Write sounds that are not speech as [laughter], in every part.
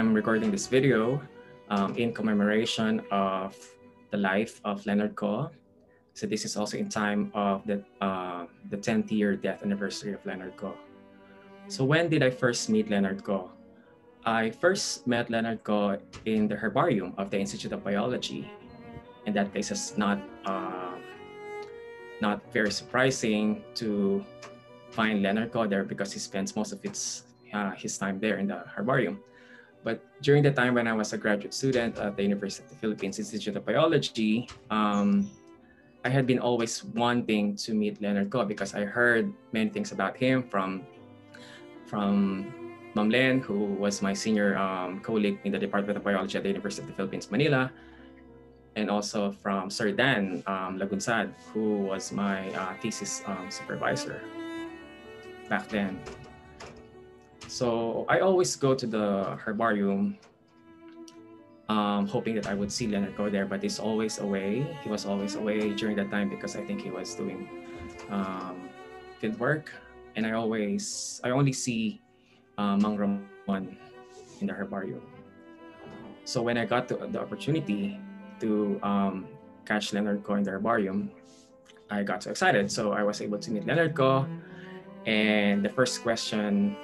I'm recording this video um, in commemoration of the life of Leonard Ko. So this is also in time of the, uh, the 10th year death anniversary of Leonard Ko. So when did I first meet Leonard Ko? I first met Leonard Ko in the herbarium of the Institute of Biology. And that place is not, uh, not very surprising to find Leonard Ko there because he spends most of its, uh, his time there in the herbarium. But during the time when I was a graduate student at the University of the Philippines Institute of Biology, um, I had been always wanting to meet Leonard Ko because I heard many things about him from from Mam Len, who was my senior um, colleague in the Department of Biology at the University of the Philippines, Manila, and also from Sir Dan um, Lagunsad, who was my uh, thesis um, supervisor back then. So I always go to the herbarium um, hoping that I would see Leonard go there, but he's always away. He was always away during that time because I think he was doing um, field work. And I always, I only see uh, Mang Ramon in the herbarium. So when I got the, opportunity to um, catch Leonard Ko in the herbarium, I got so excited. So I was able to meet Leonard Ko. And the first question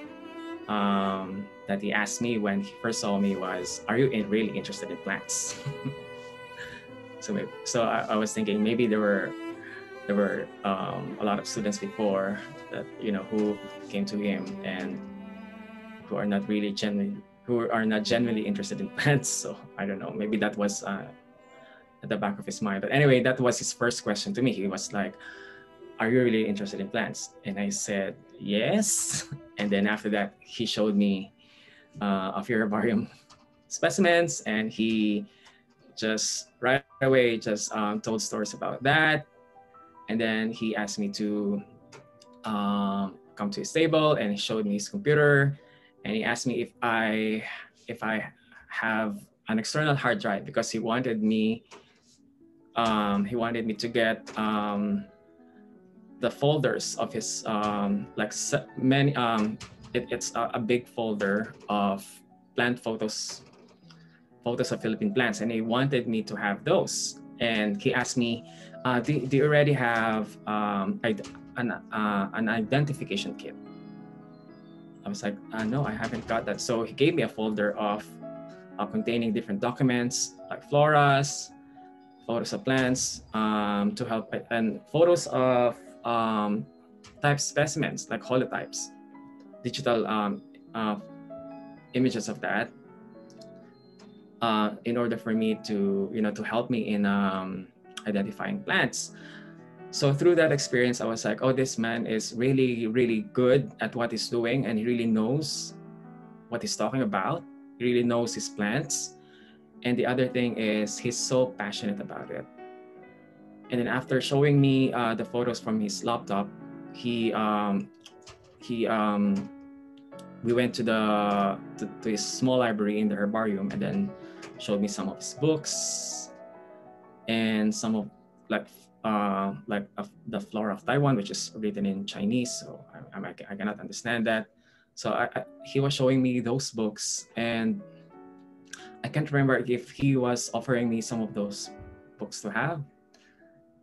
um, that he asked me when he first saw me was, "Are you in, really interested in plants?" [laughs] so maybe, so I, I, was thinking maybe there were there were um, a lot of students before that you know who came to him and who are not really genuine who are not genuinely interested in [laughs] plants. So I don't know. Maybe that was uh, at the back of his mind. But anyway, that was his first question to me. He was like, "Are you really interested in plants?" And I said, "Yes." [laughs] And then after that, he showed me uh, a few herbarium [laughs] specimens, and he just right away just um, told stories about that. And then he asked me to um, come to his table, and he showed me his computer, and he asked me if I if I have an external hard drive because he wanted me um, he wanted me to get um, the folders of his um, like many um, it, it's a, a, big folder of plant photos photos of Philippine plants and he wanted me to have those. And he asked me uh, do, do you already have um, an, uh, an identification kit? I was like uh, no I haven't got that. So he gave me a folder of uh, containing different documents like floras photos of plants um, to help and photos of um, type specimens like holotypes, digital um, uh, images of that, uh, in order for me to you know to help me in um, identifying plants. So through that experience, I was like, oh, this man is really, really good at what he's doing, and he really knows what he's talking about. He really knows his plants. And the other thing is, he's so passionate about it. And then after showing me uh, the photos from his laptop, he um, he um, we went to the to, to, his small library in the herbarium and then showed me some of his books and some of like uh, like uh, the flora of Taiwan, which is written in Chinese, so I, I, I cannot understand that. So I, I, he was showing me those books, and I can't remember if he was offering me some of those books to have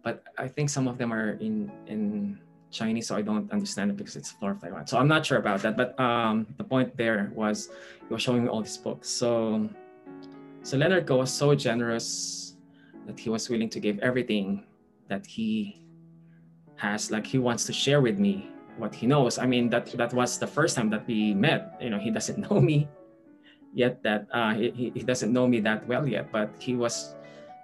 but I think some of them are in in Chinese, so I don't understand it because it's Flora of Taiwan. So I'm not sure about that. But um, the point there was he was showing me all these books. So so Leonard Ko was so generous that he was willing to give everything that he has. Like he wants to share with me what he knows. I mean that that was the first time that we met. You know, he doesn't [laughs] know me yet. That uh, he he doesn't know me that well yet, but he was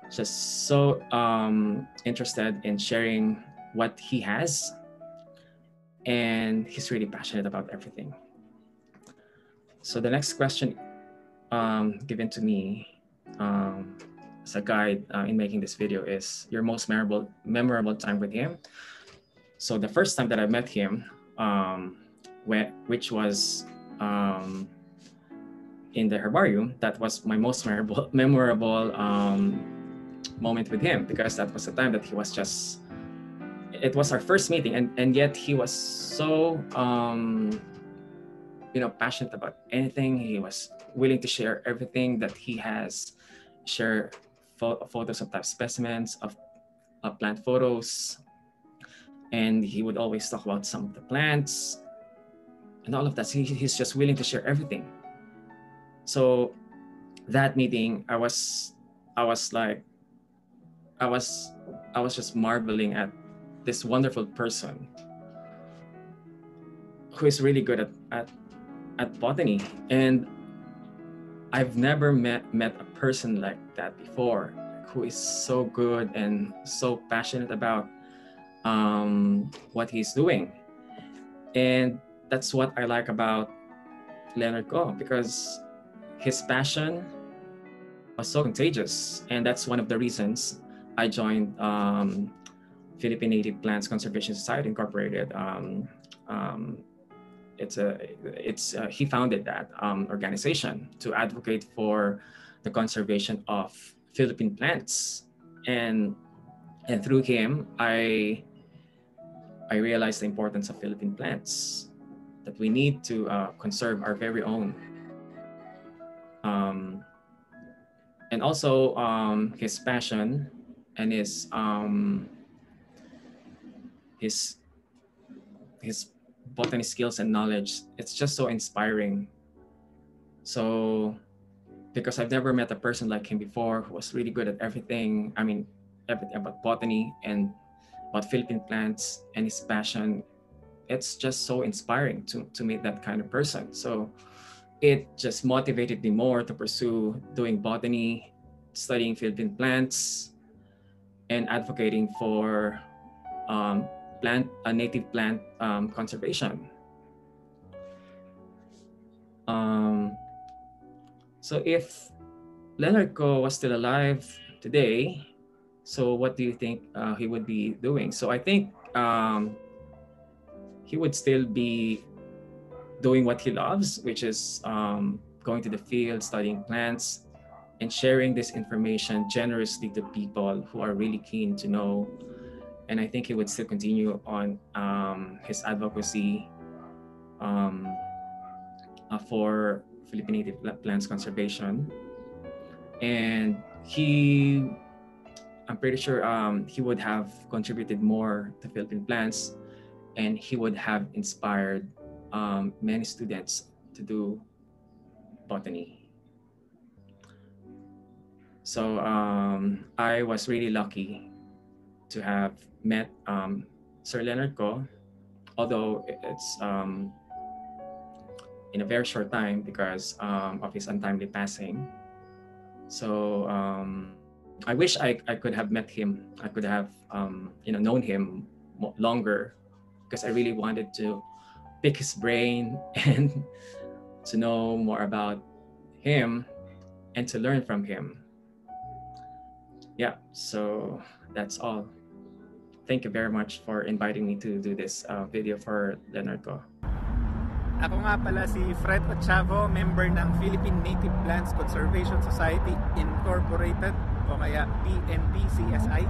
just so um, interested in sharing what he has. And he's really passionate about everything. So the next question um, given to me um, as a guide uh, in making this video is your most memorable memorable time with him. So the first time that I met him, um, which was um, in the herbarium, that was my most memorable [laughs] memorable um, moment with him because that was the time that he was just it was our first meeting and and yet he was so um you know, passionate about anything. He was willing to share everything that he has, share pho- photos of type specimens, of, of plant photos, and he would always talk about some of the plants and all of that. He, he's just willing to share everything. So that meeting, I was, I was like, I was, I was just marveling at this wonderful person who is really good at, at, at botany. And I've never met, met a person like that before who is so good and so passionate about um, what he's doing. And that's what I like about Leonard Go because his passion was so contagious. And that's one of the reasons I joined um, Philippine Native Plants Conservation Society Incorporated. Um, um, it's a, it's uh, he founded that um, organization to advocate for the conservation of Philippine plants, and and through him, I I realized the importance of Philippine plants, that we need to uh, conserve our very own. Um, and also um, his passion and his um, his his botany skills and knowledge it's just so inspiring. So because i've never met a person like him before who was really good at everything i mean everything about botany and about philippine plants and his passion it's just so inspiring to, to meet that kind of person. So it just motivated me more to pursue doing botany studying philippine plants and advocating for um, plant a native plant um, conservation. Um, so if Leonard was still alive today, so what do you think uh, he would be doing? So I think um, he would still be doing what he loves, which is um, going to the field, studying plants, and sharing this information generously to people who are really keen to know and I think he would still continue on um, his advocacy um, uh, for Philippine native plants conservation. And he, I'm pretty sure um, he would have contributed more to Philippine plants and he would have inspired um, many students to do botany. So um, I was really lucky to have met um, Sir Leonard Ko, although it's um, in a very short time because um, of his untimely passing. So um, I wish I, I could have met him. I could have um, you know known him longer because I really wanted to pick his brain [laughs] and to know more about him and to learn from him. Yeah, so that's all thank you very much for inviting me to do this uh, video for Leonard ko. Ako nga pala si Fred Ochavo, member ng Philippine Native Plants Conservation Society Incorporated o kaya PNP-CSI.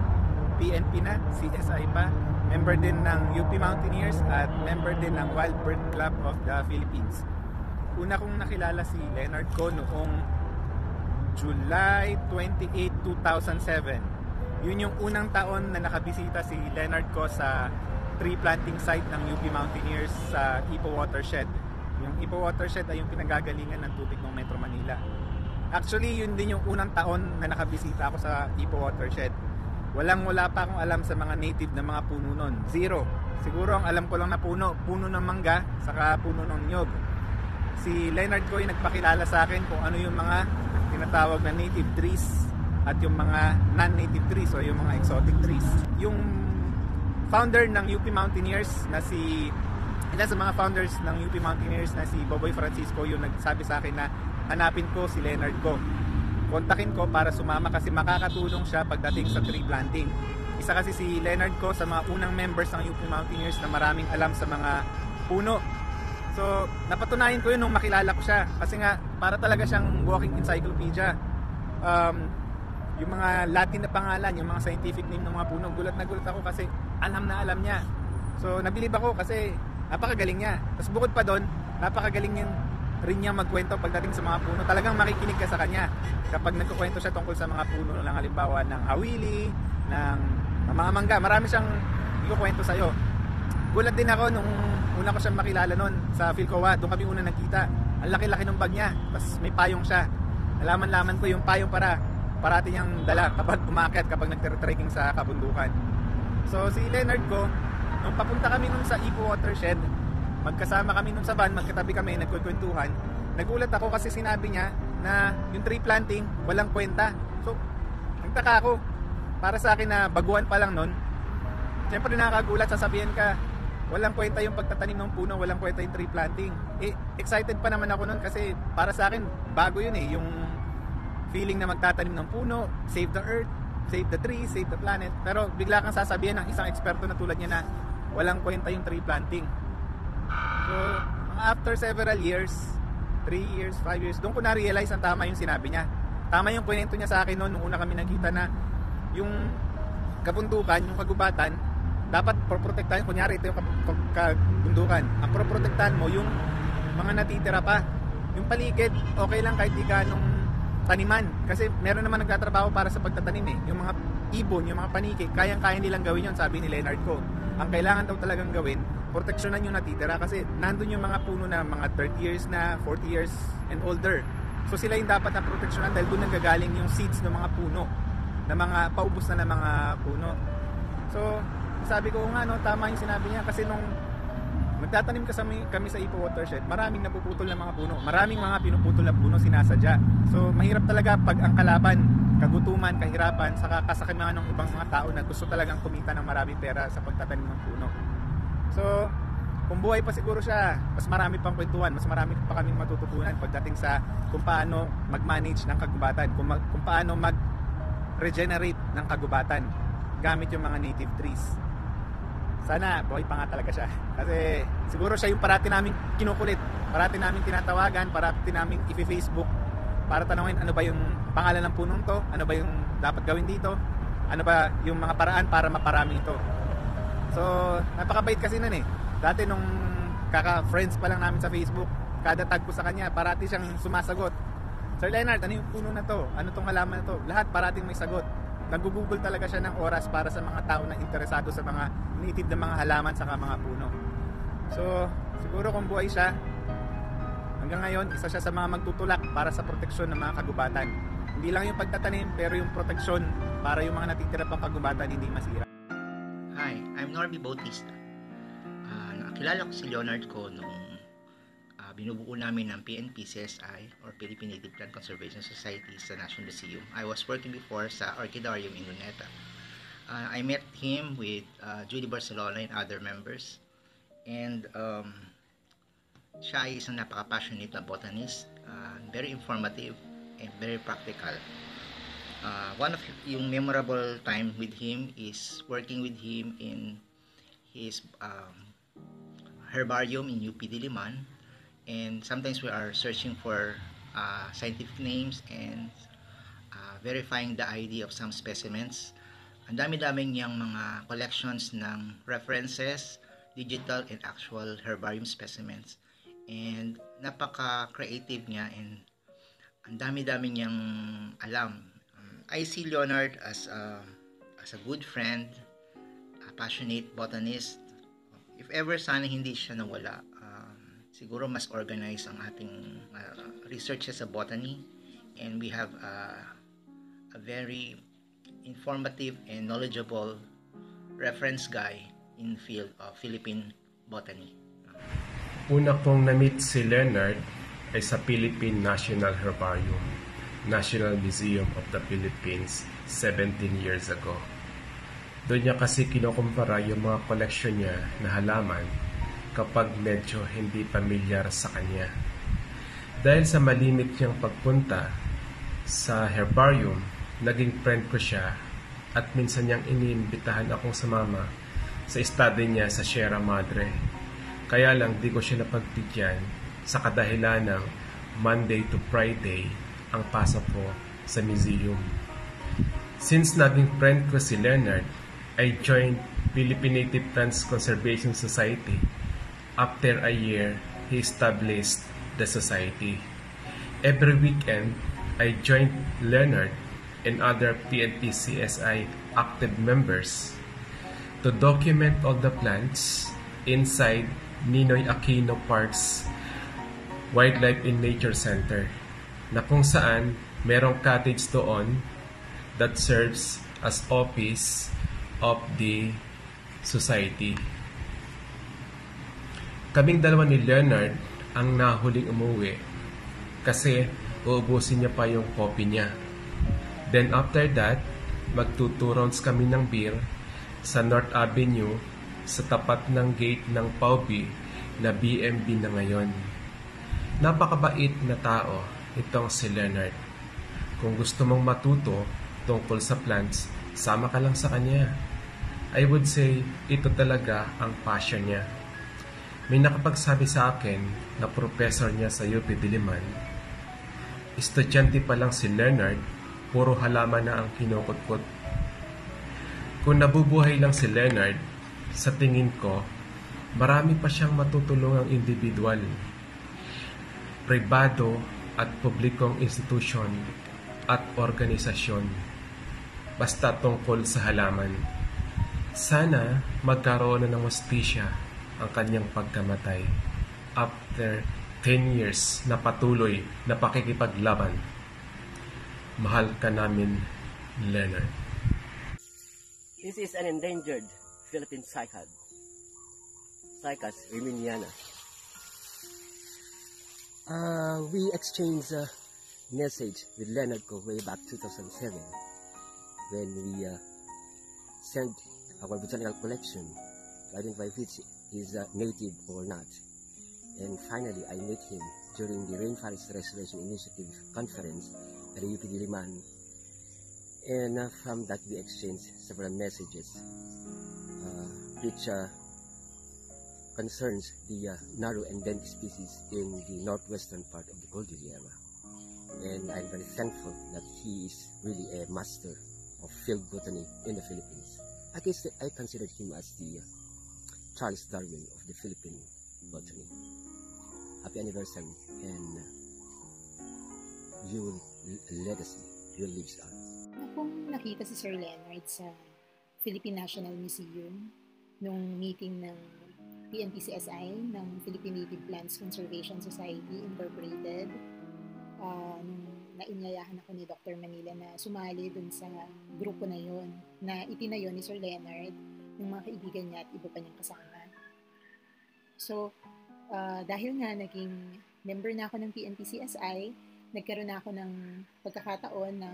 PNP na, CSI pa. Member din ng UP Mountaineers at member din ng Wild Bird Club of the Philippines. Una kong nakilala si Leonard ko noong July 28, 2007 yun yung unang taon na nakabisita si Leonard ko sa tree planting site ng UP Mountaineers sa Ipo Watershed. Yung Ipo Watershed ay yung pinagagalingan ng tubig ng Metro Manila. Actually, yun din yung unang taon na nakabisita ako sa Ipo Watershed. Walang wala pa akong alam sa mga native na mga puno nun. Zero. Siguro ang alam ko lang na puno, puno ng mangga, saka puno ng nyog. Si Leonard ko yung nagpakilala sa akin kung ano yung mga tinatawag na native trees at yung mga non-native trees o yung mga exotic trees. Yung founder ng UP Mountaineers na si isa sa mga founders ng UP Mountaineers na si Boboy Francisco yung nagsabi sa akin na hanapin ko si Leonard ko. Kontakin ko para sumama kasi makakatulong siya pagdating sa tree planting. Isa kasi si Leonard ko sa mga unang members ng UP Mountaineers na maraming alam sa mga puno. So, napatunayan ko yun nung makilala ko siya. Kasi nga, para talaga siyang walking encyclopedia. Um, yung mga Latin na pangalan, yung mga scientific name ng mga puno, gulat na gulat ako kasi alam na alam niya. So, nabilib ako kasi napakagaling niya. Tapos bukod pa doon, napakagaling yung rin niya magkwento pagdating sa mga puno. Talagang makikinig ka sa kanya. Kapag nagkukwento siya tungkol sa mga puno ng halimbawa ng awili, ng, ng mga mangga, marami siyang ikukwento sa'yo. Gulat din ako nung una ko siyang makilala noon sa Philcoa. Doon kami una nagkita. Ang laki-laki ng bag niya. Tapos may payong siya. Nalaman-laman ko yung payong para parati niyang dala [laughs] kapag umakyat, kapag nagtre-trekking sa kabundukan. So si Leonard ko, nung papunta kami nun sa Eco Watershed, magkasama kami nun sa van, magkatabi kami, nagkukwentuhan. Nagulat ako kasi sinabi niya na yung tree planting, walang kwenta. So, nagtaka ako. Para sa akin na baguhan pa lang nun, Siyempre nakakagulat, sasabihin ka, walang kwenta yung pagtatanim ng puno, walang kwenta yung tree planting. Eh, excited pa naman ako nun kasi para sa akin, bago yun eh, yung feeling na magtatanim ng puno, save the earth, save the tree, save the planet. Pero bigla kang sasabihin ng isang eksperto na tulad niya na walang kwenta yung tree planting. So, after several years, 3 years, 5 years, doon ko na-realize ang tama yung sinabi niya. Tama yung kwento niya sa akin noon nung una kami nagkita na yung kabundukan, yung kagubatan, dapat proprotektahan, kunyari ito yung kabundukan. Ang proprotektahan mo yung mga natitira pa. Yung paligid, okay lang kahit di ka nung taniman. Kasi meron naman nagtatrabaho para sa pagtatanim eh. Yung mga ibon, yung mga paniki, kayang-kaya nilang gawin yon sabi ni Leonard ko. Ang kailangan daw talagang gawin, proteksyonan yung natitira kasi nandun yung mga puno na mga 30 years na, 40 years and older. So sila yung dapat na proteksyonan dahil doon nanggagaling yung seeds ng mga puno na mga paubos na ng mga puno. So, sabi ko nga no, tama yung sinabi niya kasi nung nagtatanim kasami kami sa Ipo Watershed, maraming napuputol ng mga puno. Maraming mga pinuputol na puno sinasadya. So, mahirap talaga pag ang kalaban, kagutuman, kahirapan, saka kasakiman ng ibang mga tao na gusto talagang kumita ng maraming pera sa pagtatanim ng puno. So, kung buhay pa siguro siya, mas marami pang kwentuhan, mas marami pa kaming matututunan pagdating sa kung paano mag-manage ng kagubatan, kung, mag, kung paano mag-regenerate ng kagubatan gamit yung mga native trees sana buhay pa nga talaga siya. Kasi siguro siya yung parati namin kinukulit, parati namin tinatawagan, parati namin i-Facebook para tanungin ano ba yung pangalan ng punong to, ano ba yung dapat gawin dito, ano ba yung mga paraan para maparami ito. So, napakabait kasi nun eh. Dati nung kaka-friends pa lang namin sa Facebook, kada tag ko sa kanya, parati siyang sumasagot. Sir Leonard, ano yung puno na to? Ano tong halaman na to? Lahat parating may sagot nagugugol talaga siya ng oras para sa mga tao na interesado sa mga native na mga halaman sa mga puno. So, siguro kung buhay siya, hanggang ngayon, isa siya sa mga magtutulak para sa proteksyon ng mga kagubatan. Hindi lang yung pagtatanim, pero yung proteksyon para yung mga natitira pang kagubatan hindi masira. Hi, I'm Norby Bautista. Uh, nakilala ko si Leonard ko uh, binubuo namin ng PNP CSI or Philippine Native Plant Conservation Society sa National Museum. I was working before sa Orchidarium in Luneta. Uh, I met him with uh, Judy Barcelona and other members. And um, siya ay isang napaka-passionate na botanist, uh, very informative and very practical. Uh, one of yung memorable time with him is working with him in his um, herbarium in UP Diliman and sometimes we are searching for uh, scientific names and uh, verifying the ID of some specimens. Ang dami-daming niyang mga collections ng references, digital and actual herbarium specimens. And napaka-creative niya and ang dami-dami niyang alam. Um, I see Leonard as a, as a good friend, a passionate botanist. If ever sana hindi siya nawala, siguro mas organized ang ating uh, research sa botany and we have uh, a very informative and knowledgeable reference guy in field of Philippine botany. Una kong na-meet si Leonard ay sa Philippine National Herbarium, National Museum of the Philippines, 17 years ago. Doon niya kasi kinukumpara yung mga koleksyon niya na halaman kapag medyo hindi pamilyar sa kanya. Dahil sa malimit niyang pagpunta sa herbarium, naging friend ko siya at minsan niyang iniimbitahan akong sumama sa study niya sa Sierra Madre. Kaya lang di ko siya napagbigyan sa kadahilan ng Monday to Friday ang pasok ko sa museum. Since naging friend ko si Leonard, I joined Philippine Native Plants Conservation Society. After a year, he established the society. Every weekend, I joined Leonard and other PNP CSI active members to document all the plants inside Ninoy Aquino Park's Wildlife in Nature Center na kung saan merong cottage doon that serves as office of the society. Kaming dalawa ni Leonard ang nahuling umuwi kasi uubusin niya pa yung copy niya. Then after that, magtuturons kami ng beer sa North Avenue sa tapat ng gate ng Paubi na BMB na ngayon. Napakabait na tao itong si Leonard. Kung gusto mong matuto tungkol sa plants, sama ka lang sa kanya. I would say, ito talaga ang passion niya. May nakapagsabi sa akin na professor niya sa UP Diliman, estudyante pa lang si Leonard, puro halaman na ang kinukutkot. Kung nabubuhay lang si Leonard, sa tingin ko, marami pa siyang matutulungang individual, pribado at publikong institusyon at organisasyon basta tungkol sa halaman. Sana magkaroon na ng waspisya ang kanyang pagkamatay after 10 years na patuloy na pakikipaglaban. Mahal ka namin, Leonard. This is an endangered Philippine cycad, Cycas reminiana. Uh, we exchanged a message with Leonard Ko way back 2007 when we uh, sent our botanical collection to identify which is a native or not. And finally, I met him during the Rainforest Restoration Initiative conference at the UP Diliman. And uh, from that, we exchanged several messages, uh, which uh, concerns the uh, narrow endemic species in the northwestern part of the Cordillera. And I'm very thankful that he is really a master of field botany in the Philippines. I guess I consider him as the uh, Charles Darwin of the Philippine botany. Happy anniversary and uh, your legacy, your lives on. Akong nakita si Sir Leonard sa Philippine National Museum nung meeting ng PNPCSI ng Philippine Native Plants Conservation Society Incorporated. Uh, nung nainyayahan ako ni Dr. Manila na sumali dun sa grupo na yon na itinayo ni Sir Leonard ng mga kaibigan niya at iba pa niyang kasama. So, uh, dahil nga naging member na ako ng PNPCSI, nagkaroon na ako ng pagkakataon na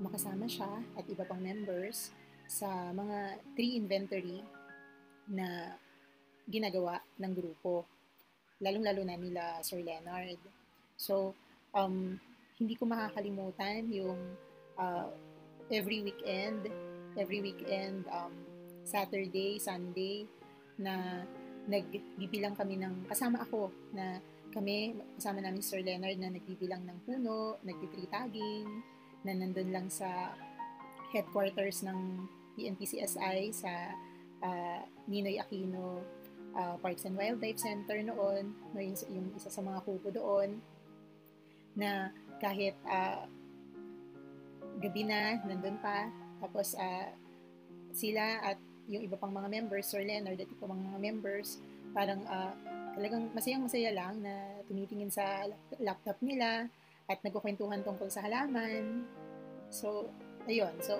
makasama siya at iba pang members sa mga tree inventory na ginagawa ng grupo. Lalong-lalo na nila Sir Leonard. So, um, hindi ko makakalimutan yung uh, every weekend, every weekend, um, Saturday, Sunday, na nagbibilang kami ng, kasama ako, na kami, kasama namin Sir Leonard na nagbibilang ng puno, nagtitree tagging, na nandun lang sa headquarters ng PNPCSI sa uh, Ninoy Aquino uh, Parks and Wildlife Center noon, no, yung, yung isa sa mga kubo doon, na kahit uh, gabi na, nandun pa, tapos uh, sila at yung iba pang mga members, Sir Leonard at iba mga members, parang uh, talagang masayang masaya lang na tumitingin sa laptop nila at nagkukwentuhan tungkol sa halaman. So, ayun. So,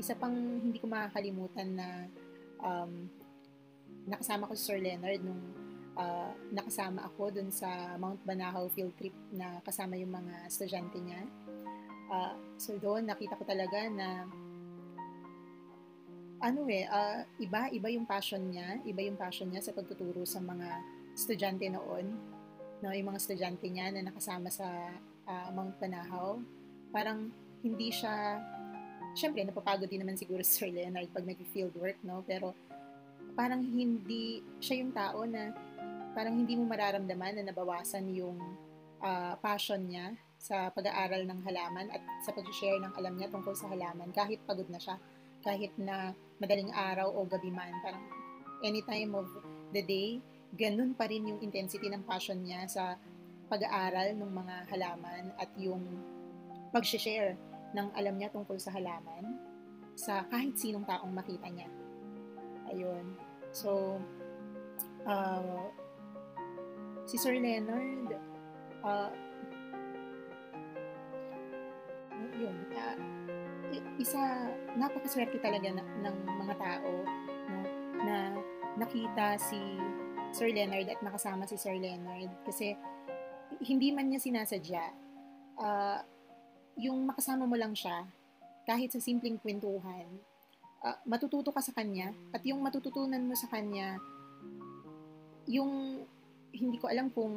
isa pang hindi ko makakalimutan na um, nakasama ko si Sir Leonard nung uh, nakasama ako dun sa Mount Banahaw field trip na kasama yung mga estudyante niya. Uh, so doon nakita ko talaga na ano eh, uh, iba, iba yung passion niya, iba yung passion niya sa pagtuturo sa mga estudyante noon. No, yung mga estudyante niya na nakasama sa uh, Mount Banahaw. Parang hindi siya, syempre napapagod din naman siguro [laughs] si Sir Leonard pag nag-field work, no? Pero parang hindi siya yung tao na parang hindi mo mararamdaman na nabawasan yung uh, passion niya sa pag-aaral ng halaman at sa pag-share ng alam niya tungkol sa halaman kahit pagod na siya, kahit na madaling araw o gabi man, parang any time of the day, ganun pa rin yung intensity ng passion niya sa pag-aaral ng mga halaman at yung pag-share ng alam niya tungkol sa halaman sa kahit sinong taong makita niya. Ayun. So, uh, si Sir Leonard, uh, yun, uh, isa, napakaswerte talaga na, ng mga tao no, na nakita si Sir Leonard at nakasama si Sir Leonard. Kasi hindi man niya sinasadya uh, yung makasama mo lang siya kahit sa simpleng kwentuhan uh, matututo ka sa kanya at yung matututunan mo sa kanya yung hindi ko alam kung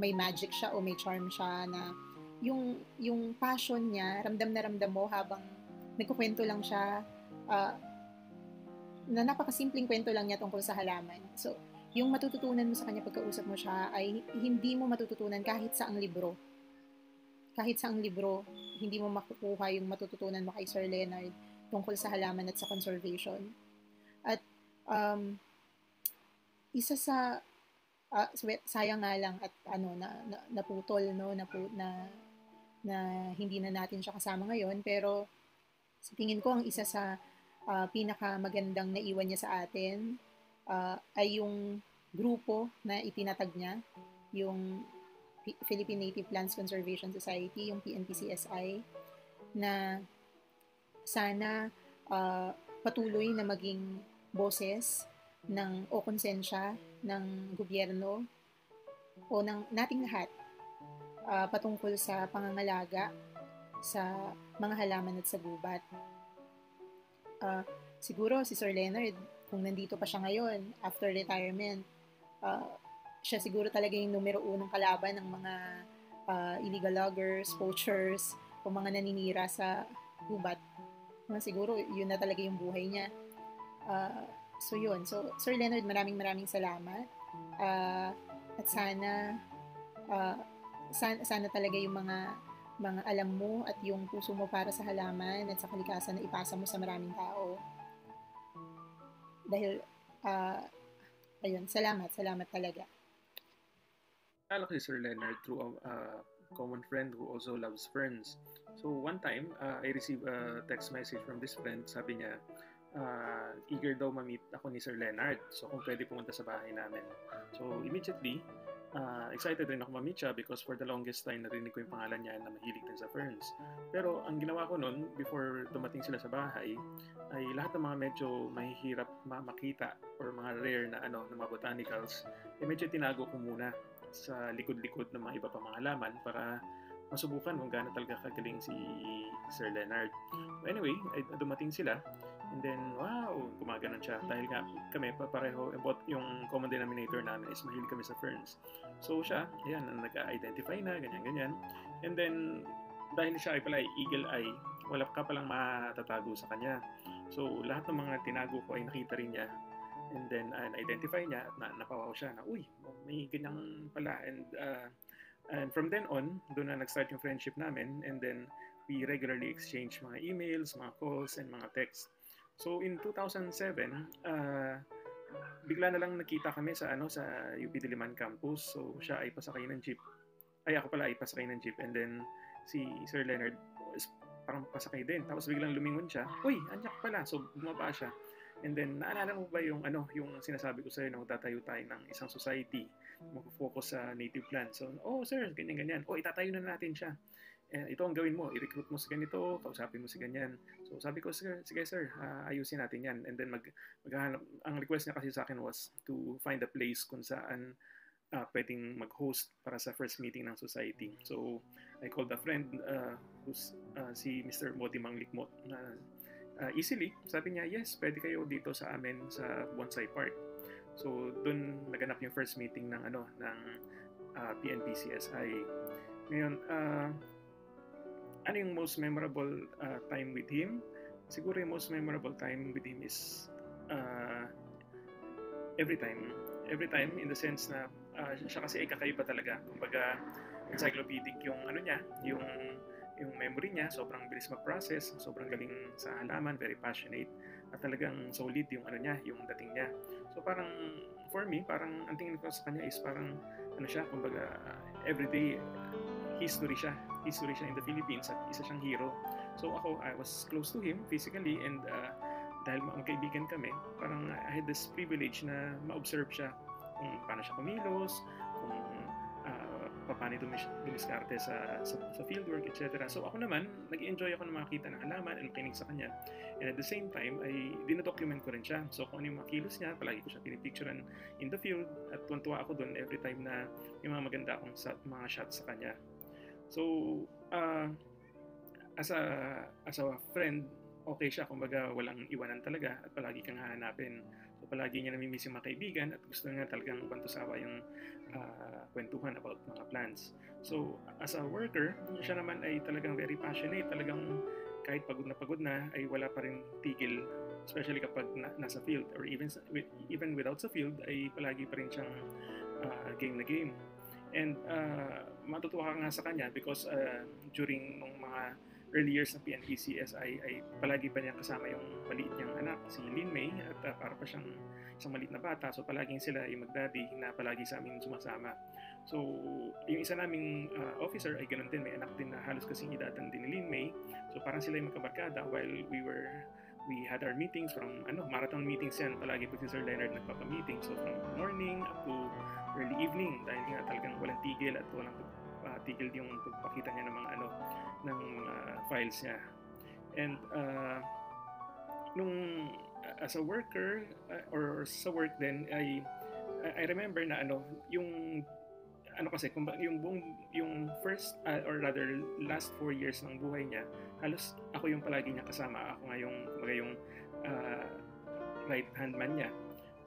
may magic siya o may charm siya na yung yung passion niya ramdam na ramdam mo habang nagkukwento lang siya uh, na napakasimpleng kwento lang niya tungkol sa halaman. So yung matututunan mo sa kanya pagkausap mo siya ay hindi mo matututunan kahit sa ang libro. Kahit sa ang libro hindi mo makukuha yung matututunan mo kay Sir Leonard tungkol sa halaman at sa conservation. At um, isa sa uh, sayang nga lang at ano na, na naputol no na, na na hindi na natin siya kasama ngayon pero sa tingin ko ang isa sa uh, pinakamagandang naiwan niya sa atin uh, ay yung grupo na itinatag niya yung P- Philippine Native Plants Conservation Society yung PNPCSI na sana uh, patuloy na maging boses ng o konsensya ng gobyerno o ng nating lahat uh, patungkol sa pangangalaga sa mga halaman at sa gubat. Uh, siguro si Sir Leonard, kung nandito pa siya ngayon, after retirement, uh, siya siguro talaga yung numero unong kalaban ng mga uh, illegal loggers, poachers, o mga naninira sa gubat. Uh, siguro yun na talaga yung buhay niya. Uh, so yun. So Sir Leonard, maraming maraming salamat. Uh, at sana uh, sana, sana talaga yung mga mga alam mo at yung puso mo para sa halaman at sa kalikasan na ipasa mo sa maraming tao. Dahil, uh, ayun, salamat, salamat talaga. Kala kay Sir Leonard through a uh, common friend who also loves ferns. So one time, uh, I received a text message from this friend. Sabi niya, uh, eager daw ma-meet ako ni Sir Leonard. So kung pwede pumunta sa bahay namin. So immediately, uh, excited rin ako ma-meet siya because for the longest time narinig ko yung pangalan niya na mahilig din sa ferns. Pero ang ginawa ko noon before dumating sila sa bahay ay lahat ng mga medyo mahihirap makita or mga rare na ano ng mga botanicals eh medyo tinago ko muna sa likod-likod ng mga iba pa mga halaman para masubukan kung gaano talaga kagaling si Sir Leonard. Anyway, ay, dumating sila and then wow, gumaganon siya dahil nga kami pa pareho about yung common denominator namin is mahilig kami sa ferns. So siya, ayan, nag-identify na, ganyan-ganyan. And then, dahil siya ay pala ay eagle eye, wala ka palang matatago sa kanya. So, lahat ng mga tinago ko ay nakita rin niya. And then, uh, na-identify niya at na, napawaw siya na, uy, may ganyang pala. And uh, And from then on, doon na nag-start yung friendship namin and then we regularly exchange mga emails, mga calls, and mga texts. So in 2007, uh, bigla na lang nakita kami sa ano sa UP Diliman campus. So siya ay pasakay ng jeep. Ay ako pala ay pasakay ng jeep and then si Sir Leonard parang pasakay din. Tapos biglang lumingon siya. Uy, anyak pala. So bumaba siya. And then, naalala mo ba yung ano, yung sinasabi ko sa iyo na tatayo tayo ng isang society, mag-focus sa native plants. So, oh sir, ganyan ganyan. Oh, itatayo na natin siya. Eh, ito ang gawin mo, i-recruit mo si ganito, kausapin mo si ganyan. So sabi ko, sige, sige sir, uh, ayusin natin yan. And then mag, maghanap, ang request niya kasi sa akin was to find a place kung saan uh, pwedeng mag-host para sa first meeting ng society. So I called a friend uh, who's uh, si Mr. Modi Manglikmot na uh, easily. Sabi niya, yes, pwede kayo dito sa amin sa Bonsai Park. So, doon naganap yung first meeting ng ano ng uh, PNP CSI. Ngayon, uh, ano yung most memorable uh, time with him? Siguro yung most memorable time with him is uh, every time. Every time in the sense na uh, siya kasi ay kakaiba talaga. Kumbaga, encyclopedic yung ano niya, yung yung memory niya, sobrang bilis mag-process, sobrang galing sa halaman, very passionate. At talagang solid yung ano niya, yung dating niya. So parang for me, parang ang tingin ko sa kanya is parang ano siya, kumbaga everyday history siya. History siya in the Philippines at isa siyang hero. So ako, I was close to him physically and uh, dahil magkaibigan kami, parang I had this privilege na ma-observe siya kung paano siya kumilos, paano dumis dumiskarte sa, sa, sa fieldwork, etc. So ako naman, nag-enjoy ako na makita ng alaman and makinig sa kanya. And at the same time, ay dinodocument ko rin siya. So kung ano yung mga kilos niya, palagi ko siya pinipicturean in the field at tuwan ako doon every time na yung mga maganda akong sa, mga shots sa kanya. So, uh, as a as a friend, okay siya. Kumbaga, walang iwanan talaga at palagi kang hahanapin. Palagi niya namimiss yung mga kaibigan at gusto niya talagang bantusawa yung uh, kwentuhan about mga plans. So, as a worker, siya naman ay talagang very passionate. Talagang kahit pagod na pagod na, ay wala pa rin tigil especially kapag na, nasa field or even even without sa field ay palagi pa rin siyang uh, game na game and uh, matutuwa ka nga sa kanya because uh, during nung mga early years ng PNPCS ay, ay palagi pa niya kasama yung maliit niyang anak, si Lin May, at uh, para pa siyang isang maliit na bata. So palaging sila yung magdaddy na palagi sa amin sumasama. So yung isa naming uh, officer ay ganun din, may anak din na halos kasing edatan din ni Lin May. So parang sila yung magkabarkada while we were we had our meetings from ano marathon meetings yan palagi po si Sir Leonard nagpapa-meeting so from morning up to early evening dahil nga talagang walang tigil at walang uh, tigil yung pagpakita niya ng mga ano ng mga files niya. And uh, nung uh, as a worker uh, or sa work din ay I remember na ano yung ano kasi kung yung buong yung first uh, or rather last four years ng buhay niya halos ako yung palagi niya kasama ako nga yung yung uh, right hand man niya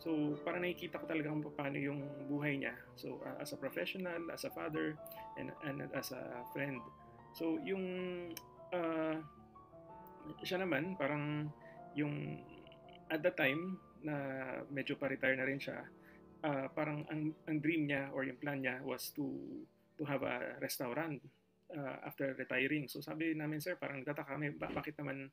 So, parang nakikita ko talaga kung paano yung buhay niya. So, uh, as a professional, as a father, and, and as a friend. So, yung uh, siya naman, parang yung at the time na medyo pa-retire na rin siya, uh, parang ang, ang dream niya or yung plan niya was to to have a restaurant uh, after retiring. So sabi namin, sir, parang nagtataka kami, ba- bakit naman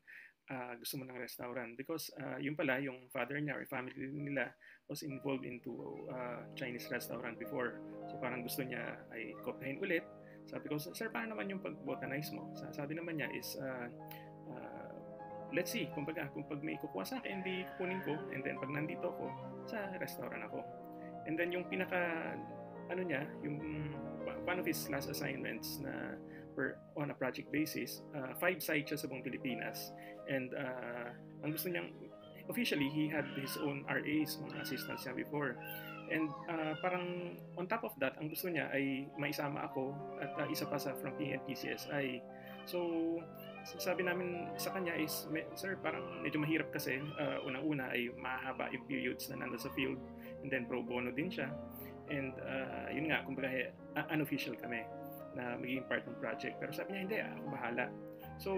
uh, gusto mo ng restaurant. Because uh, yung pala yung father niya or family nila was involved into uh, Chinese restaurant before. So parang gusto niya ay kopyahin ulit. Sabi ko sir paano naman yung pag-botanize mo? Sabi naman niya is uh, uh, let's see. Kumbaga kung pag may kukuha sa akin hindi kukunin ko. And then pag nandito ako sa restaurant ako. And then yung pinaka ano niya yung one of his last assignments na per on a project basis uh, five sites siya sa buong Pilipinas And uh, ang gusto niyang, officially, he had his own RAs, mga assistants niya before. And uh, parang on top of that, ang gusto niya ay maisama ako at uh, isa pa sa from PNPCSI. So, sabi namin sa kanya is, sir, parang medyo mahirap kasi uh, unang-una ay mahaba yung periods na nandun sa field and then pro bono din siya. And uh, yun nga, kumbaga uh, unofficial kami na magiging part ng project. Pero sabi niya, hindi, ako bahala. So,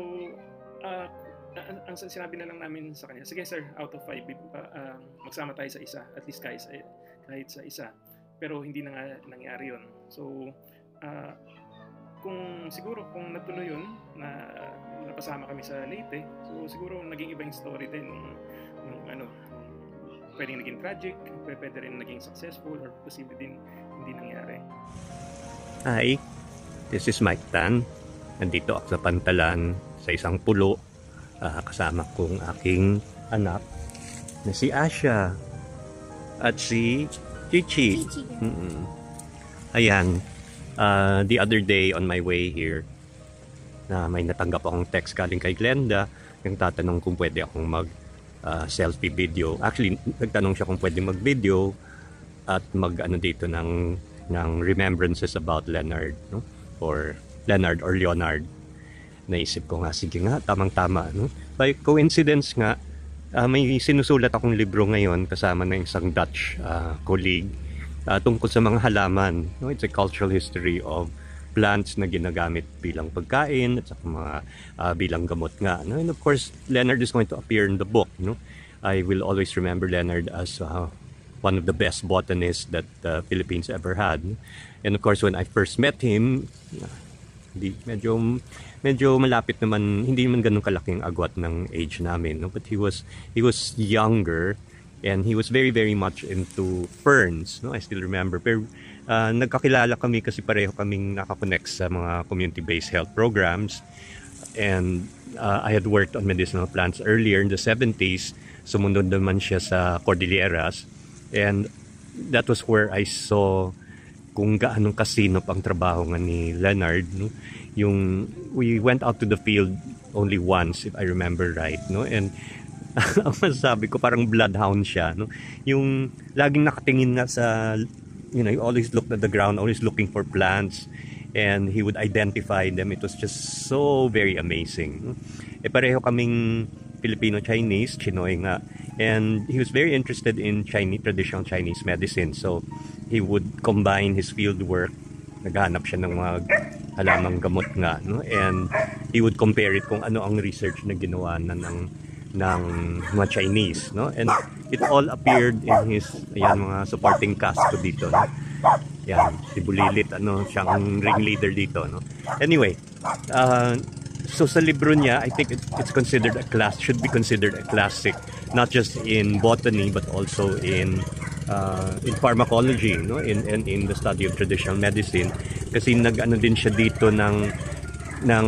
uh, ang, ang sinabi na lang namin sa kanya, sige sir, out of five, uh, magsama tayo sa isa, at least kahit sa, kahit sa isa. Pero hindi na nga nangyari yon So, uh, kung siguro kung natuloy yun, na napasama kami sa Leyte, so siguro naging iba yung story din nung, nung ano, pwedeng naging tragic, pwede rin naging successful, or posible din hindi nangyari. Hi, this is Mike Tan. Nandito ako sa Pantalan sa isang pulo uh, kasama kong aking anak na si Asha at si Chichi. Mm-mm. Ayan, uh, the other day on my way here, na may natanggap akong text galing kay Glenda, yung tatanong kung pwede akong mag uh, selfie video. Actually, nagtanong siya kung pwede mag video at mag ano dito ng ng remembrances about Leonard, no? Or Leonard or Leonard naisip ko nga, sige nga, tamang-tama. No? By coincidence nga, uh, may sinusulat akong libro ngayon kasama ng isang Dutch uh, colleague uh, tungkol sa mga halaman. No? It's a cultural history of plants na ginagamit bilang pagkain at saka mga uh, bilang gamot nga. No? And of course, Leonard is going to appear in the book. No? I will always remember Leonard as uh, one of the best botanists that the Philippines ever had. And of course, when I first met him, di, medyo medyo malapit naman, hindi naman ganun kalaking agwat ng age namin. No? But he was, he was younger and he was very, very much into ferns. No? I still remember. Pero uh, nagkakilala kami kasi pareho kaming nakakonect sa mga community-based health programs. And uh, I had worked on medicinal plants earlier in the 70s. Sumunod naman siya sa Cordilleras. And that was where I saw kung gaano kasinop ang trabaho nga ni Leonard. No? Yung, we went out to the field only once, if I remember right. No? And [laughs] ang masasabi ko, parang bloodhound siya. No? Yung laging nakatingin nga sa, you know, he always looked at the ground, always looking for plants. And he would identify them. It was just so very amazing. No? Eh pareho kaming Filipino-Chinese, Chinoy nga. And he was very interested in Chinese, traditional Chinese medicine. So, he would combine his field work naghanap siya ng mga halamang gamot nga no? And he would compare it kung ano ang research na ginawa na ng ng mga Chinese no? And it all appeared in his ayan mga supporting cast ko dito no? yan si Bulilit ano siyang ringleader dito no? Anyway uh, so sa libro niya I think it, it's considered a class should be considered a classic not just in botany but also in uh, in pharmacology no? In, in in the study of traditional medicine. Kasi nag-ano din siya dito ng ng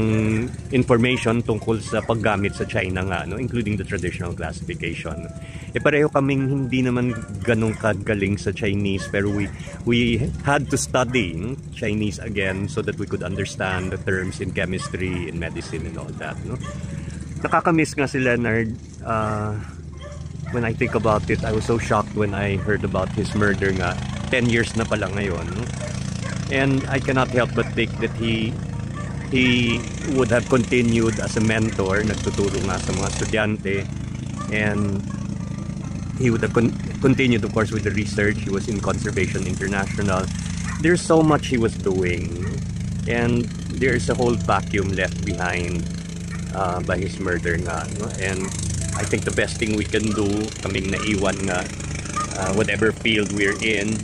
information tungkol sa paggamit sa China nga no? Including the traditional classification. Eh pareho kaming hindi naman ganong kagaling sa Chinese pero we we had to study no? Chinese again so that we could understand the terms in chemistry in medicine and all that no? Nakakamiss nga si Leonard uh, when I think about it, I was so shocked when I heard about his murder nga. 10 years na pala ngayon. And I cannot help but think that he he would have continued as a mentor, nagtuturo nga sa mga estudyante. And he would have con continued, of course, with the research. He was in Conservation International. There's so much he was doing. And there's a whole vacuum left behind uh, by his murder nga. No? And I think the best thing we can do, kaming naiwan nga, uh, whatever field we're in,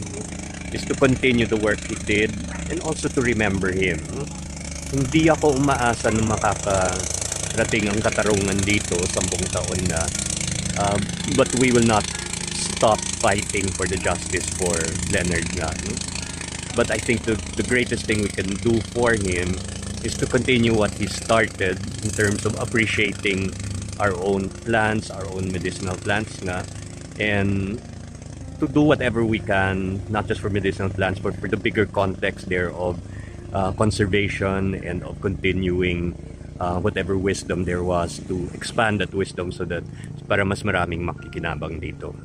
is to continue the work he did and also to remember him. Hindi ako umaasa na makakarating ang katarungan dito, sampung taon na. Uh, but we will not stop fighting for the justice for Leonard nga. No? But I think the, the greatest thing we can do for him is to continue what he started in terms of appreciating our own plants, our own medicinal plants nga. And to do whatever we can, not just for medicinal plants, but for the bigger context there of uh, conservation and of continuing uh, whatever wisdom there was to expand that wisdom so that para mas maraming makikinabang dito.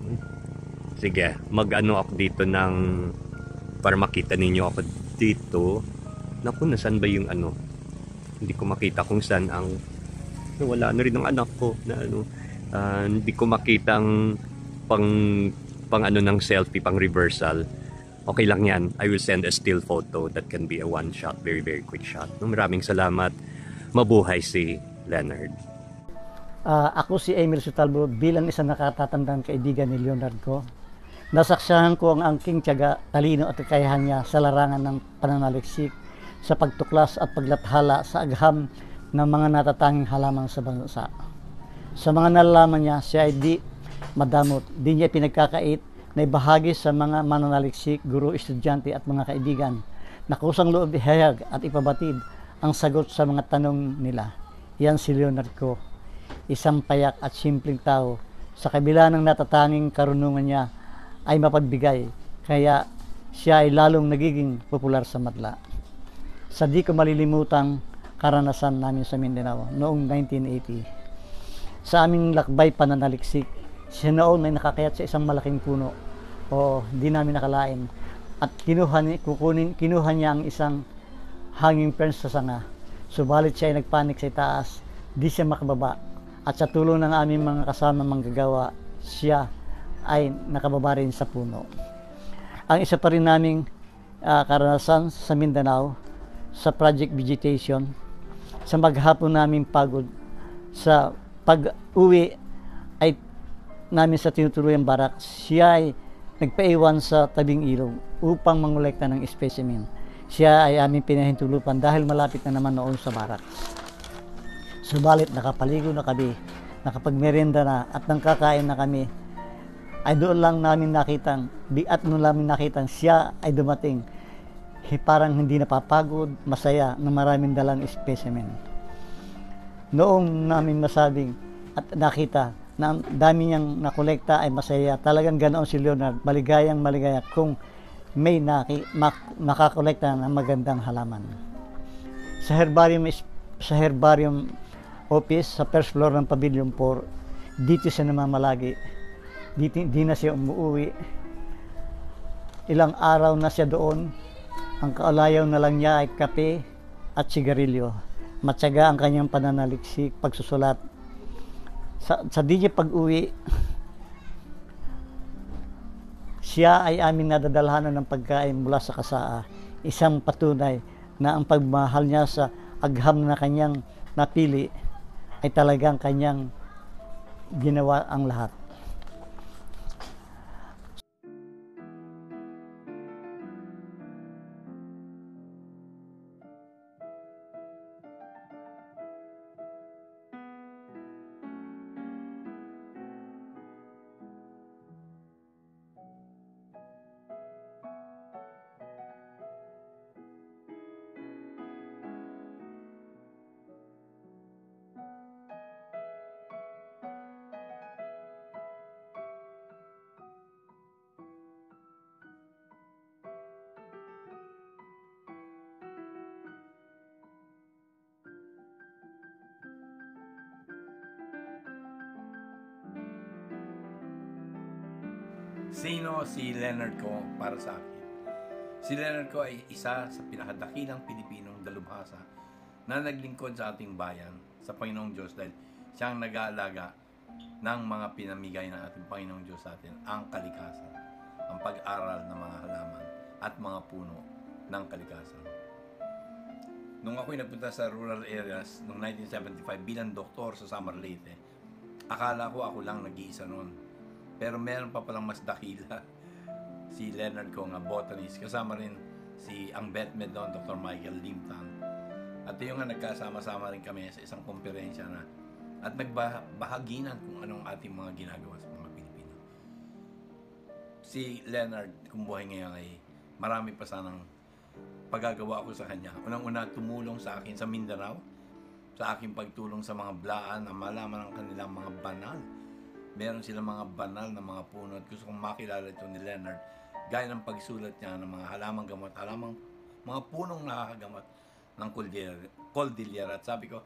Sige, mag-ano ako dito ng para makita ninyo ako dito. Naku, nasan ba yung ano? Hindi ko makita kung saan ang wala na rin ang anak ko na ano uh, hindi ko makita ang pang pang ano ng selfie pang reversal. Okay lang yan. I will send a still photo that can be a one shot very very quick shot. No, maraming salamat. Mabuhay si Leonard. Uh, ako si Emil Sutalbo bilang isang nakatatandang kaibigan ni Leonard ko. Nasaksyahan ko ang angking tiyaga, talino at kakayahan niya sa larangan ng pananaliksik sa pagtuklas at paglathala sa agham ng mga natatanging halaman sa bansa. Sa mga nalalaman niya, siya ay di madamot. Di niya pinagkakait na ibahagi sa mga mananaliksik, guro, estudyante at mga kaibigan na kusang loob ihayag at ipabatid ang sagot sa mga tanong nila. Yan si Leonard Ko, isang payak at simpleng tao. Sa kabila ng natatanging karunungan niya ay mapagbigay, kaya siya ay lalong nagiging popular sa madla. Sa di ko malilimutang karanasan namin sa Mindanao noong 1980. Sa aming lakbay pananaliksik, siya noon ay nakakayat sa isang malaking puno o di namin nakalain at kinuha, ni, kukunin, kinuha niya ang isang hanging ferns sa sanga. Subalit siya ay nagpanik sa itaas, di siya makababa at sa tulong ng aming mga kasama manggagawa, siya ay nakababa rin sa puno. Ang isa pa rin naming uh, karanasan sa Mindanao sa Project Vegetation sa maghapon namin pagod sa pag-uwi ay namin sa tinutuluyang barak. Siya ay nagpaiwan sa tabing ilog upang mangolekta ng specimen. Siya ay aming pinahintulupan dahil malapit na naman noon sa barak. Subalit nakapaligo na kami, nakapagmerienda na at nang kakain na kami, ay doon lang namin nakitang, di at noon namin nakitang siya ay dumating. Parang hindi napapagod, masaya na maraming dalang specimen. Noong namin masabing at nakita na ang dami niyang nakolekta ay masaya. Talagang ganoon si Leonard, maligayang maligaya kung may naki, mak, nakakolekta ng magandang halaman. Sa herbarium sa herbarium office sa first floor ng Pavilion 4, dito siya namamalagi. Dito, di na siya umuwi. Ilang araw na siya doon. Ang kaalayaw na lang niya ay kape at sigarilyo. Matyaga ang kanyang pananaliksik, pagsusulat. Sa, sa DJ pag-uwi, siya ay aming nadadalhanan ng pagkain mula sa kasaa. Isang patunay na ang pagmahal niya sa agham na kanyang napili ay talagang kanyang ginawa ang lahat. Sino si Leonard Ko para sa akin? Si Leonard Ko ay isa sa pinakadakilang Pilipinong dalubhasa na naglingkod sa ating bayan sa Panginoong Diyos dahil siyang nag-aalaga ng mga pinamigay ng ating Panginoong Diyos sa atin, ang kalikasan, ang pag-aral ng mga halaman at mga puno ng kalikasan. Nung ako'y nagpunta sa rural areas noong 1975 bilang doktor sa Samar Leyte, akala ko ako lang nag-iisa noon. Pero meron pa palang mas dakila [laughs] si Leonard Kong, nga botanist. Kasama rin si ang vet med doon, Dr. Michael Limtan. At yung nga nagkasama-sama rin kami sa isang komperensya na at nagbahaginan kung anong ating mga ginagawa sa mga Pilipino. Si Leonard, kung buhay ngayon ay marami pa sanang pagagawa ko sa kanya. Unang-una, tumulong sa akin sa Mindanao, sa aking pagtulong sa mga blaan na malaman ang kanilang mga banal. Meron silang mga banal na mga puno at gusto kong makilala ito ni Leonard gaya ng pagsulat niya ng mga halamang gamot, halamang mga punong nakakagamot ng Cordillera. At sabi ko,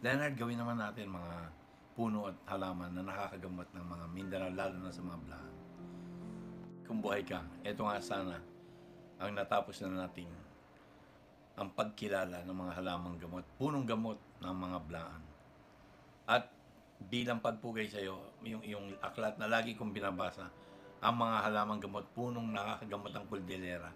Leonard, gawin naman natin mga puno at halaman na nakakagamot ng mga Mindanao, lalo na sa mga blaan. Kung buhay ka, ito nga sana ang natapos na nating ang pagkilala ng mga halamang gamot, punong gamot ng mga blaan. At bilang pagpugay sa iyo, yung, yung aklat na lagi kong binabasa, ang mga halamang gamot, punong nakakagamot ng Cordillera,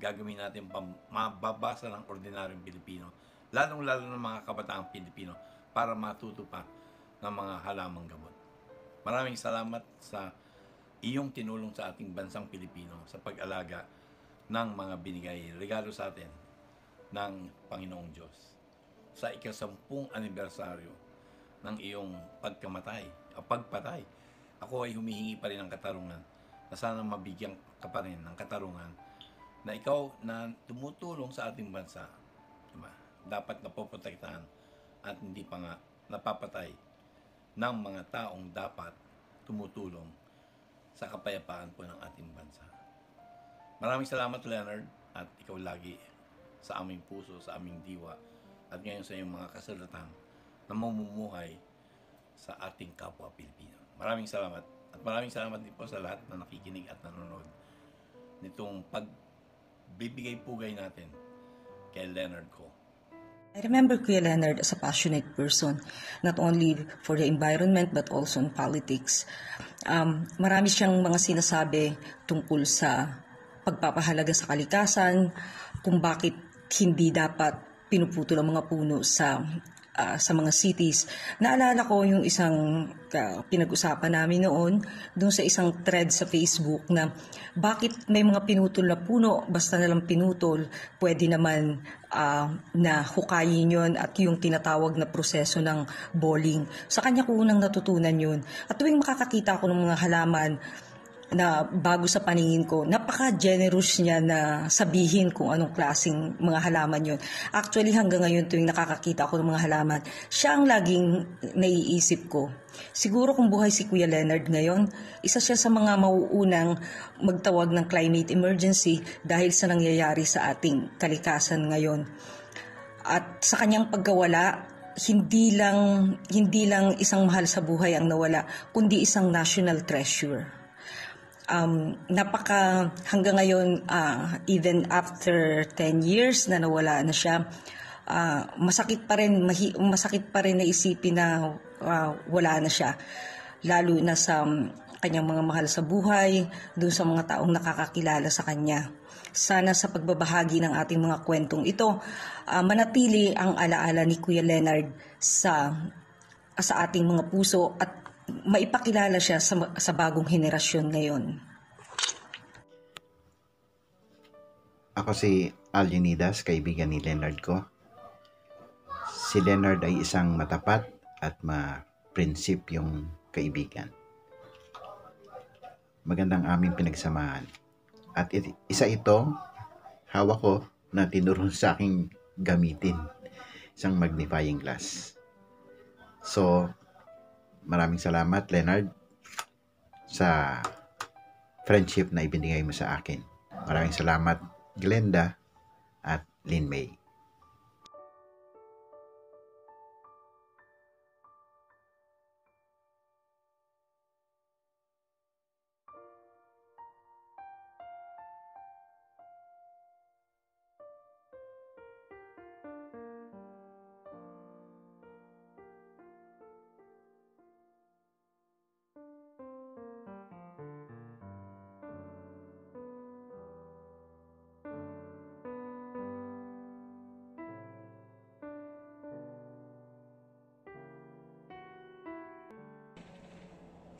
gagawin natin pam, mababasa ng ordinaryong Pilipino, lalong-lalo ng mga kabataang Pilipino, para matuto pa ng mga halamang gamot. Maraming salamat sa iyong tinulong sa ating bansang Pilipino sa pag-alaga ng mga binigay regalo sa atin ng Panginoong Diyos. Sa ikasampung anibersaryo ng iyong pagkamatay o pagpatay, ako ay humihingi pa rin ng katarungan na sana mabigyan ka pa rin ng katarungan na ikaw na tumutulong sa ating bansa, diba? dapat napoprotektahan at hindi pa nga napapatay ng mga taong dapat tumutulong sa kapayapaan po ng ating bansa. Maraming salamat Leonard at ikaw lagi sa aming puso, sa aming diwa at ngayon sa iyong mga kasulatan na mamumuhay sa ating kapwa Pilipino. Maraming salamat at maraming salamat din po sa lahat na nakikinig at nanonood nitong pagbibigay pugay natin kay Leonard Ko. I remember Kuya Leonard as a passionate person, not only for the environment but also in politics. Um, marami siyang mga sinasabi tungkol sa pagpapahalaga sa kalikasan, kung bakit hindi dapat pinuputol ang mga puno sa uh, sa mga cities. Naalala ko yung isang uh, pinag-usapan namin noon doon sa isang thread sa Facebook na bakit may mga pinutol na puno, basta nalang pinutol, pwede naman uh, na hukayin yon at yung tinatawag na proseso ng bowling. Sa kanya ko unang natutunan yun. At tuwing makakakita ako ng mga halaman, na bago sa paningin ko, napaka-generous niya na sabihin kung anong klaseng mga halaman yon. Actually, hanggang ngayon tuwing nakakakita ako ng mga halaman, siya ang laging naiisip ko. Siguro kung buhay si Kuya Leonard ngayon, isa siya sa mga mauunang magtawag ng climate emergency dahil sa nangyayari sa ating kalikasan ngayon. At sa kanyang pagkawala, hindi lang hindi lang isang mahal sa buhay ang nawala, kundi isang national treasure um, napaka hanggang ngayon uh, even after 10 years na nawala na siya uh, masakit pa rin mahi, masakit pa rin na isipin na uh, wala na siya. Lalo na sa um, kanyang mga mahal sa buhay doon sa mga taong nakakakilala sa kanya. Sana sa pagbabahagi ng ating mga kwentong ito uh, manatili ang alaala ni Kuya Leonard sa sa ating mga puso at maipakilala siya sa, sa bagong henerasyon ngayon. Ako si Aljunidas, kaibigan ni Leonard ko. Si Leonard ay isang matapat at ma-prinsipyong kaibigan. Magandang aming pinagsamahan. At isa ito, hawak ko na tinuro sa aking gamitin. Isang magnifying glass. So, Maraming salamat, Leonard, sa friendship na ibinigay mo sa akin. Maraming salamat, Glenda at Lin May.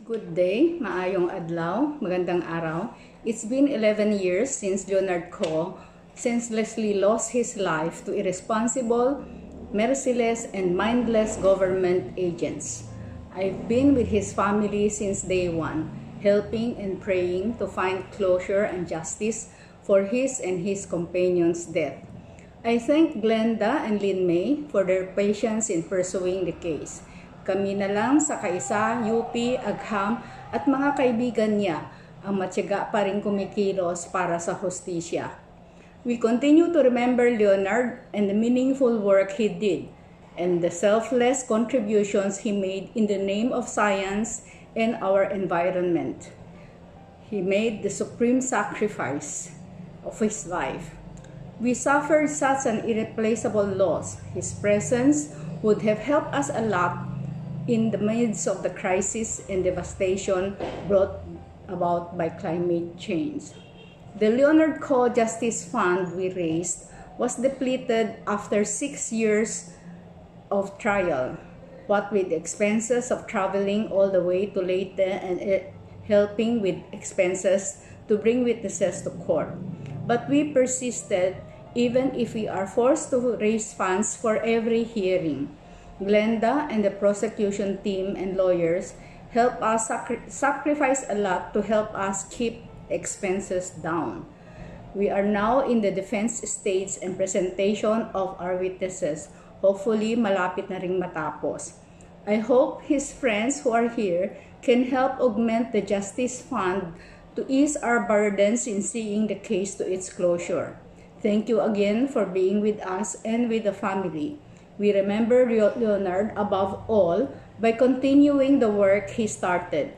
Good day, maayong adlaw, magandang araw. It's been 11 years since Leonard Coe senselessly lost his life to irresponsible, merciless, and mindless government agents. I've been with his family since day one, helping and praying to find closure and justice for his and his companion's death. I thank Glenda and Lin May for their patience in pursuing the case. Kami na lang sa Kaisa, UP, Agham at mga kaibigan niya ang matyaga pa rin kumikilos para sa hostisya. We continue to remember Leonard and the meaningful work he did and the selfless contributions he made in the name of science and our environment. He made the supreme sacrifice of his life. We suffered such an irreplaceable loss. His presence would have helped us a lot in the midst of the crisis and devastation brought about by climate change. The Leonard Coe Justice Fund we raised was depleted after six years of trial, what with the expenses of traveling all the way to Leyte and helping with expenses to bring witnesses to court. But we persisted even if we are forced to raise funds for every hearing. Glenda and the prosecution team and lawyers help us sacri sacrifice a lot to help us keep expenses down. We are now in the defense stage and presentation of our witnesses. Hopefully, malapit na ring matapos. I hope his friends who are here can help augment the Justice Fund to ease our burdens in seeing the case to its closure. Thank you again for being with us and with the family. We remember Leonard above all by continuing the work he started.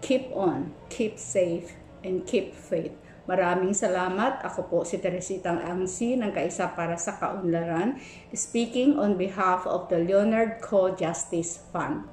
Keep on, keep safe, and keep faith. Maraming salamat. Ako po si Teresita Angsi ng Kaisa para sa Kaunlaran, speaking on behalf of the Leonard Co Justice Fund.